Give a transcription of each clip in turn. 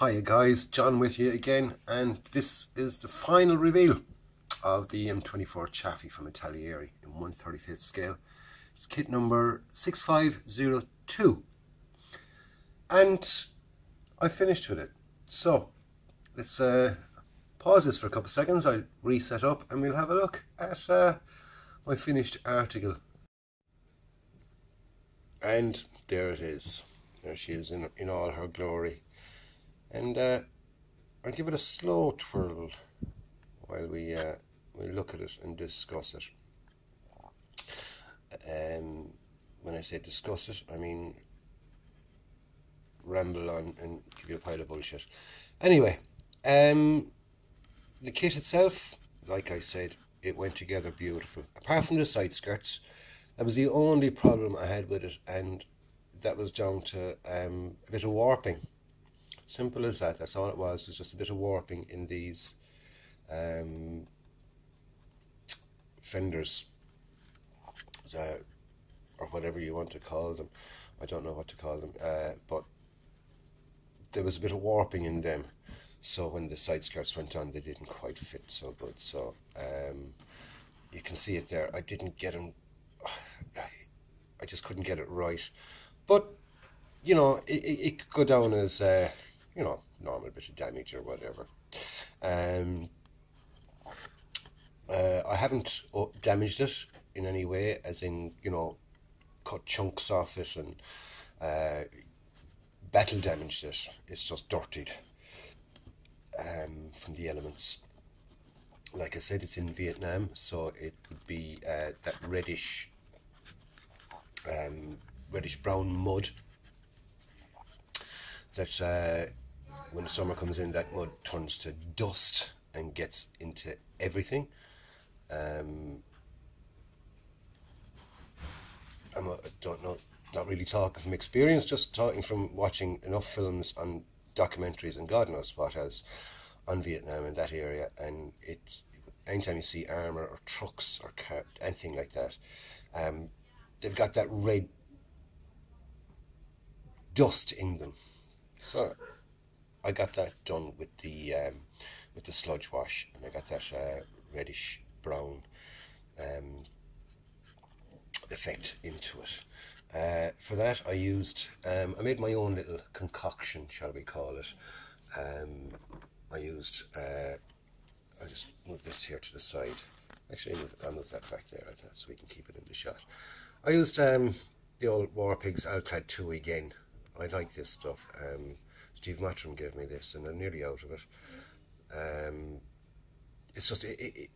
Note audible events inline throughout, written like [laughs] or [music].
Hiya guys, John with you again and this is the final reveal of the M24 Chaffee from Italeri in 135th scale. It's kit number 6502 and I finished with it. So let's uh, pause this for a couple of seconds, I'll reset up and we'll have a look at uh, my finished article. And there it is. There she is in, in all her glory. And uh, I'll give it a slow twirl while we uh, we look at it and discuss it. Um, when I say discuss it, I mean ramble on and give you a pile of bullshit. Anyway, um, the kit itself, like I said, it went together beautiful. Apart from the side skirts, that was the only problem I had with it, and that was down to um, a bit of warping. Simple as that. That's all it was. It was just a bit of warping in these um, fenders, uh, or whatever you want to call them. I don't know what to call them, uh, but there was a bit of warping in them. So when the side skirts went on, they didn't quite fit so good. So um, you can see it there. I didn't get them. [sighs] I just couldn't get it right. But you know, it, it, could go down as uh, you know normal bit of damage or whatever. Um, uh, I haven't uh, damaged it in any way, as in you know, cut chunks off it and uh, battle damaged it. It's just dirtied um, from the elements. Like I said, it's in Vietnam, so it would be uh, that reddish, um, reddish brown mud that uh, when summer comes in, that mud turns to dust and gets into everything. Um, I'm a, I don't know, not really talking from experience, just talking from watching enough films and documentaries and God knows what else on Vietnam in that area. And it's anytime you see armor or trucks or car, anything like that, um, they've got that red dust in them. So I got that done with the um, with the sludge wash, and I got that uh, reddish brown um, effect into it. Uh, for that, I used um, I made my own little concoction, shall we call it. Um, I used uh, I'll just move this here to the side. Actually, I'll move that back there like that so we can keep it in the shot. I used um, the old War Pigs Alclad 2 again. I like this stuff. Um, Steve Mottram gave me this, and I'm nearly out of it. Um, it's just it, it,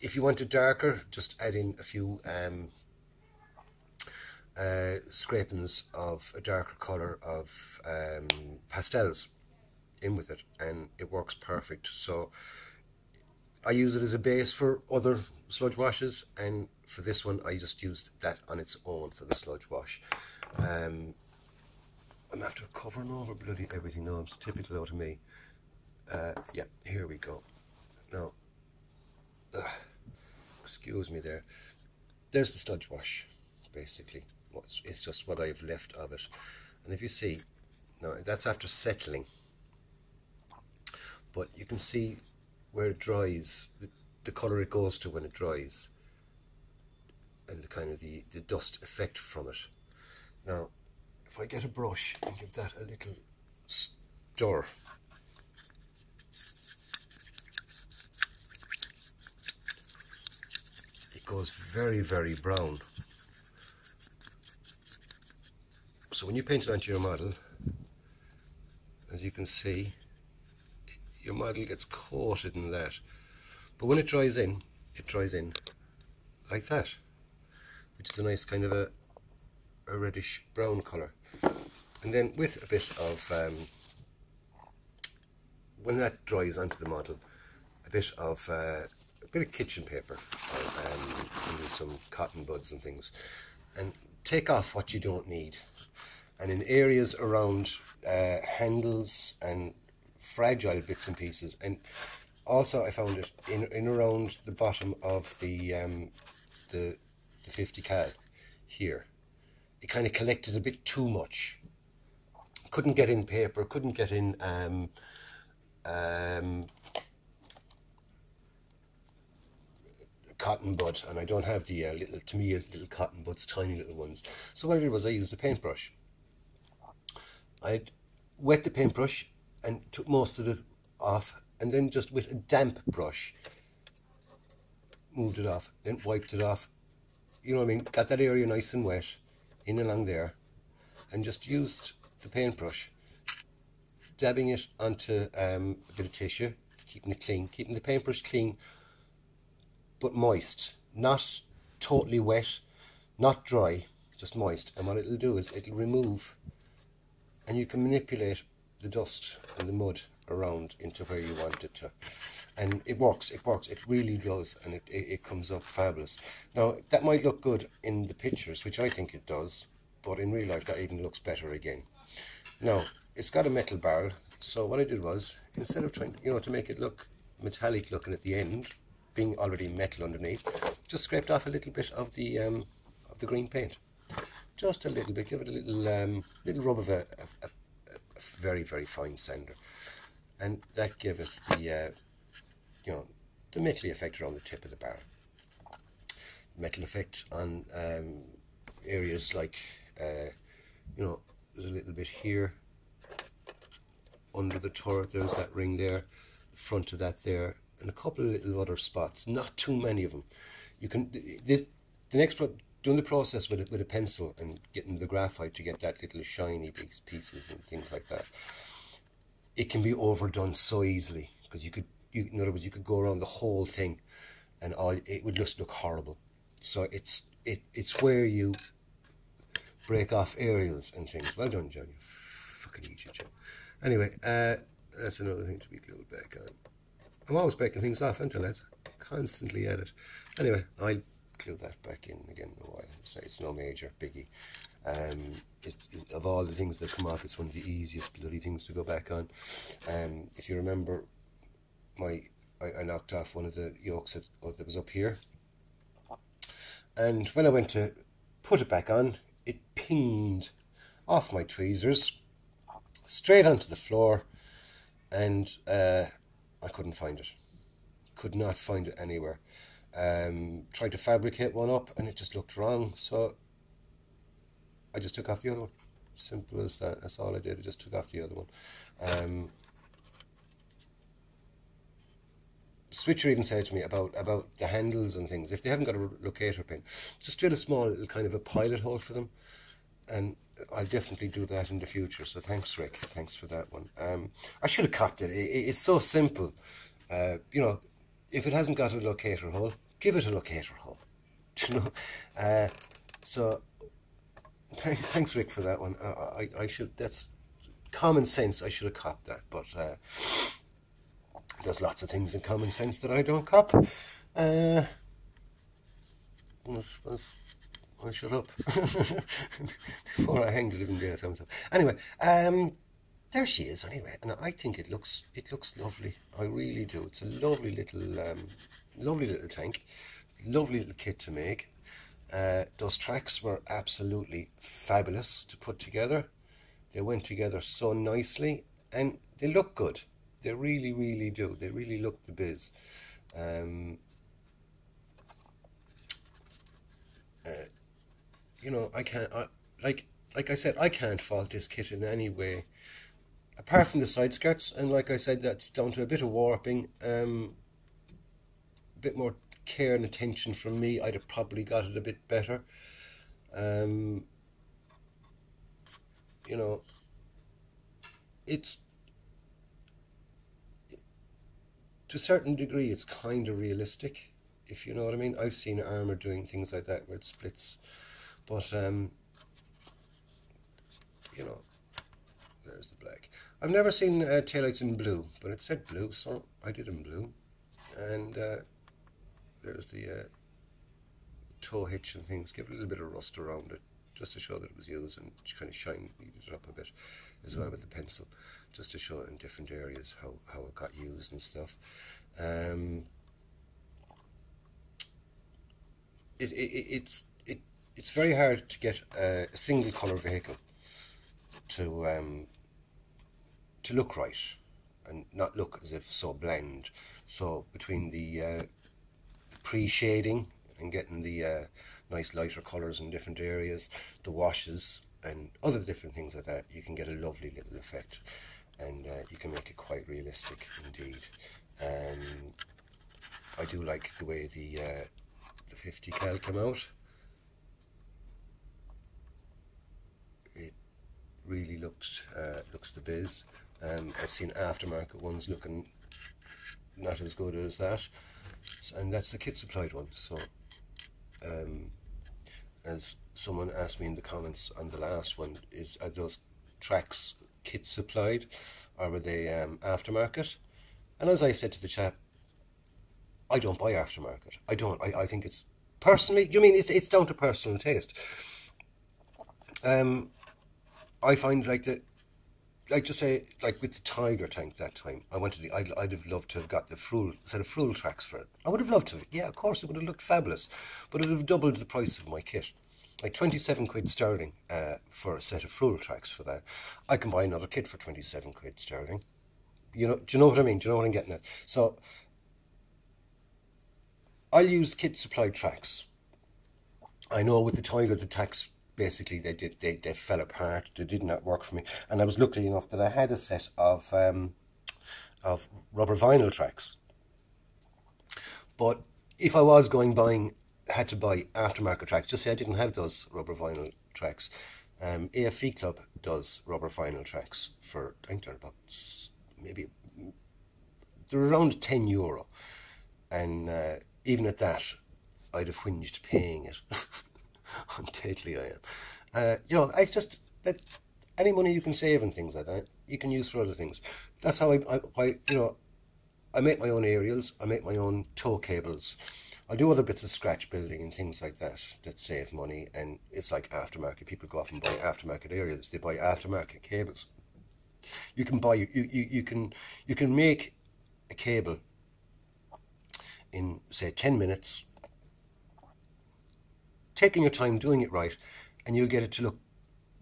if you want it darker, just add in a few um, uh, scrapings of a darker colour of um, pastels in with it, and it works perfect. So I use it as a base for other sludge washes, and for this one, I just used that on its own for the sludge wash. Um, I'm after covering over bloody everything now. It's typical out of me. Uh, yeah, here we go. Now, uh, excuse me there. There's the sludge wash, basically. It's just what I've left of it. And if you see, now that's after settling. But you can see where it dries, the, the colour it goes to when it dries. And the kind of the, the dust effect from it. Now, if I get a brush and give that a little stir, it goes very, very brown. So when you paint it onto your model, as you can see, your model gets coated in that. But when it dries in, it dries in like that, which is a nice kind of a, a reddish brown colour and then with a bit of um, when that dries onto the model a bit of uh, a bit of kitchen paper or, um, some cotton buds and things and take off what you don't need. And in areas around uh, handles and fragile bits and pieces and also I found it in, in around the bottom of the um, the, the 50 cal here it kind of collected a bit too much couldn't get in paper, couldn't get in um, um, cotton bud, and I don't have the uh, little, to me, little cotton buds, tiny little ones. So what I did was I used a paintbrush. I'd wet the paintbrush and took most of it off, and then just with a damp brush, moved it off, then wiped it off. You know what I mean? Got that area nice and wet, in along there, and just used the paintbrush, dabbing it onto um, a bit of tissue, keeping it clean, keeping the paintbrush clean, but moist, not totally wet, not dry, just moist. And what it'll do is it'll remove, and you can manipulate the dust and the mud around into where you want it to. And it works, it works, it really does, and it, it, it comes up fabulous. Now, that might look good in the pictures, which I think it does, but in real life that even looks better again. Now, it's got a metal barrel, so what I did was, instead of trying, you know, to make it look metallic looking at the end, being already metal underneath, just scraped off a little bit of the um, of the green paint. Just a little bit, give it a little um, little rub of a, a, a, very, very fine sander. And that gave it the, uh, you know, the metal effect around the tip of the barrel. Metal effect on um, areas like, uh, you know, a little bit here under the turret, there's that ring there, the front of that there, and a couple of little other spots, not too many of them. You can, the, the next, doing the process with a, with a pencil and getting the graphite to get that little shiny piece, pieces and things like that, it can be overdone so easily because you could, you, in other words, you could go around the whole thing and all it would just look horrible. So it's it it's where you break off aerials and things. Well done, John. You fucking idiot, John. Anyway, uh, that's another thing to be glued back on. I'm always breaking things off, aren't Constantly at it. Anyway, I'll glue that back in again in a while. It's no major biggie. Um, it, it, of all the things that come off, it's one of the easiest bloody things to go back on. Um, if you remember, my I, I knocked off one of the yokes that, that was up here, and when I went to put it back on, it pinged off my tweezers straight onto the floor, and uh, I couldn't find it. Could not find it anywhere. Um, tried to fabricate one up, and it just looked wrong. So I just took off the other one. Simple as that. That's all I did. I just took off the other one. Um, Switcher even said to me about about the handles and things. If they haven't got a locator pin, just drill a small little kind of a pilot hole for them, and I'll definitely do that in the future. So thanks, Rick. Thanks for that one. Um, I should have copped it. it. It's so simple. Uh, you know, if it hasn't got a locator hole, give it a locator hole. [laughs] you know? Uh, so th- thanks, Rick, for that one. I, I should. That's common sense. I should have copped that, but uh, there's lots of things in common sense that I don't cop. Uh, I'll shut up [laughs] before I hang the living daylights out myself. Anyway, um, there she is. Anyway, and I think it looks it looks lovely. I really do. It's a lovely little um, lovely little tank, lovely little kit to make. Uh, those tracks were absolutely fabulous to put together. They went together so nicely, and they look good. They really, really do. They really look the biz. Um, uh, you know, I can't. I, like, like I said, I can't fault this kit in any way, apart from the side skirts. And like I said, that's down to a bit of warping. Um, a bit more care and attention from me. I'd have probably got it a bit better. Um, you know, it's to a certain degree, it's kind of realistic, if you know what I mean. I've seen armor doing things like that where it splits, but um, you know, there's the black. I've never seen uh, taillights in blue, but it said blue, so I did in blue, and uh, there's the uh, tow hitch and things. Give it a little bit of rust around it, just to show that it was used, and kind of shine it up a bit as well with the pencil just to show in different areas how, how it got used and stuff. Um, it, it, it's it, it's very hard to get a, a single color vehicle to um, to look right and not look as if so bland. So between the uh, pre-shading and getting the uh, nice lighter colours in different areas, the washes and other different things like that, you can get a lovely little effect and uh, you can make it quite realistic indeed. Um, I do like the way the uh, the 50 cal came out. It really looks uh, looks the biz. Um, I've seen aftermarket ones looking not as good as that, and that's the kit supplied one. So, um, as someone asked me in the comments on the last one, is are those tracks kit supplied, or were they um, aftermarket? And as I said to the chap, I don't buy aftermarket. I don't. I, I think it's personally. You mean it's it's down to personal taste. Um, I find like that like to say, like with the Tiger tank that time, I wanted. The, I'd, I'd have loved to have got the full set of full tracks for it. I would have loved to. Yeah, of course, it would have looked fabulous, but it would have doubled the price of my kit. Like twenty-seven quid sterling uh, for a set of full tracks for that. I can buy another kit for twenty-seven quid sterling. You know? Do you know what I mean? Do you know what I'm getting at? So I'll use kit supplied tracks. I know with the Tiger, the tracks basically they did they, they fell apart. They did not work for me. And I was lucky enough that I had a set of um, of rubber vinyl tracks. But if I was going buying had to buy aftermarket tracks just say I didn't have those rubber vinyl tracks um, AFV Club does rubber vinyl tracks for I think they're about maybe they're around 10 euro. And uh, even at that I'd have whinged paying it [laughs] [laughs] Totally, I am. Uh, you know, it's just that any money you can save and things like that, you can use for other things. That's how I, I, I, you know, I make my own aerials, I make my own tow cables. I do other bits of scratch building and things like that that save money. And it's like aftermarket. People go off and buy aftermarket aerials. They buy aftermarket cables. You can buy you you, you can you can make a cable in say ten minutes taking your time, doing it right, and you'll get it to look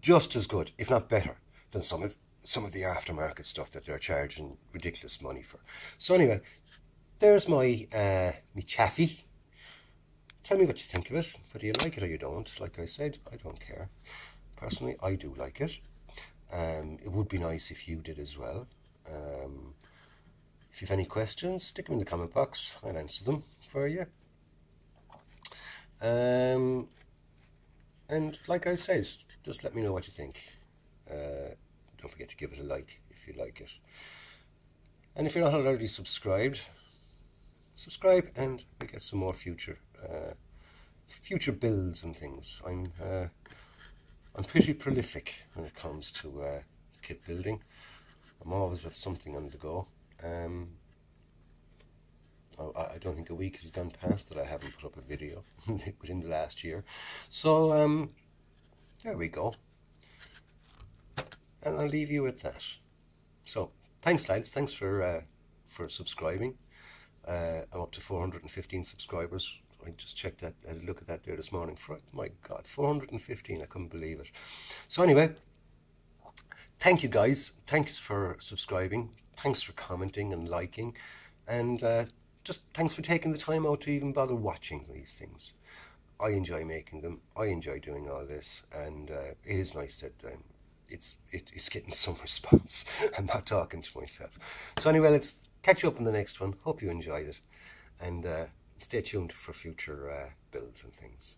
just as good, if not better, than some of some of the aftermarket stuff that they're charging ridiculous money for. So anyway, there's my uh, Chaffee. Tell me what you think of it, whether you like it or you don't. Like I said, I don't care. Personally, I do like it. Um, it would be nice if you did as well. Um, if you have any questions, stick them in the comment box. I'll answer them for you. Um, and like I said, just let me know what you think. Uh, don't forget to give it a like if you like it. And if you're not already subscribed, subscribe and we get some more future uh, future builds and things. I'm uh, I'm pretty prolific when it comes to uh, kit building. I'm always have something on the go. Um, I, don't think a week has gone past that I haven't put up a video [laughs] within the last year. So, um, there we go. And I'll leave you with that. So, thanks, lads. Thanks for uh, for subscribing. Uh, I'm up to 415 subscribers. I just checked that, had a look at that there this morning. For my God, 415! I couldn't believe it. So anyway, thank you guys. Thanks for subscribing. Thanks for commenting and liking, and uh, just thanks for taking the time out to even bother watching these things. I enjoy making them. I enjoy doing all this, and uh, it is nice that um, it's it, it's getting [laughs] some response. [laughs] I'm not talking to myself. So anyway, let's catch you up in the next one. Hope you enjoyed it, and uh, stay tuned for future uh, builds and things.